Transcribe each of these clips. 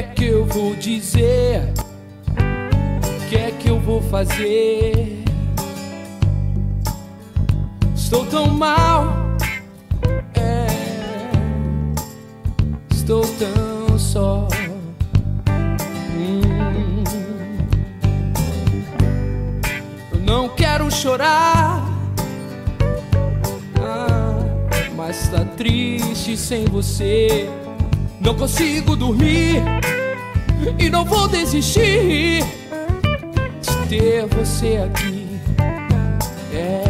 é que eu vou dizer? O que é que eu vou fazer? Estou tão mal, é, estou tão só. Hum. Eu não quero chorar, ah, mas tá triste sem você. Não consigo dormir e não vou desistir de ter você aqui. É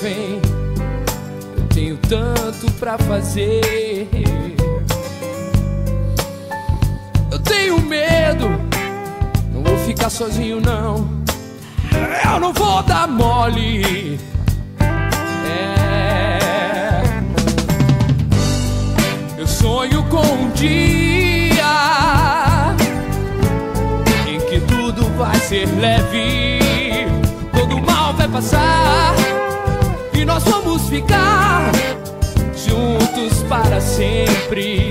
vem. Eu tenho tanto pra fazer. Eu tenho medo, não vou ficar sozinho não. Eu não vou dar mole. É. Eu sonho com um dia em que tudo vai ser leve, todo mal vai passar ficar juntos para sempre.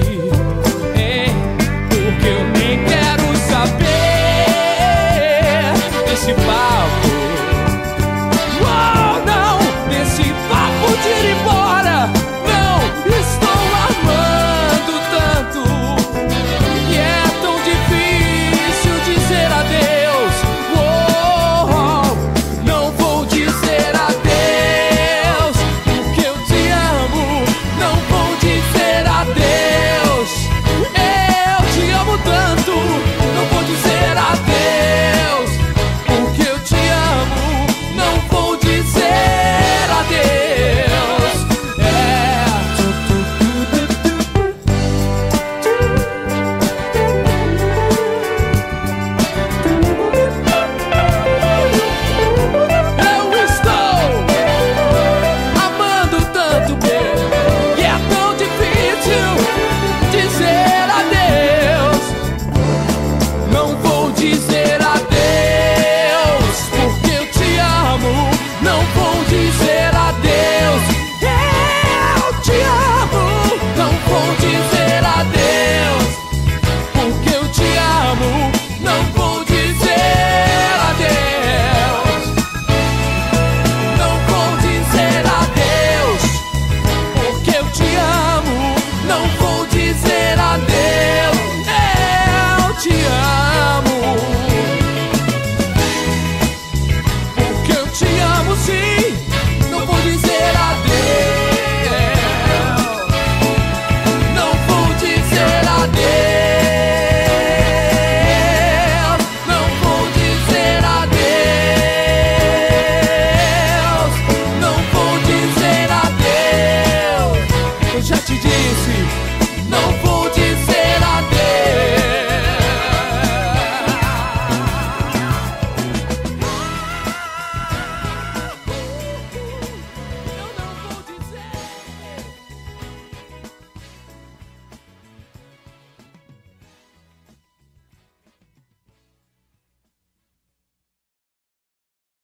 disse, não vou.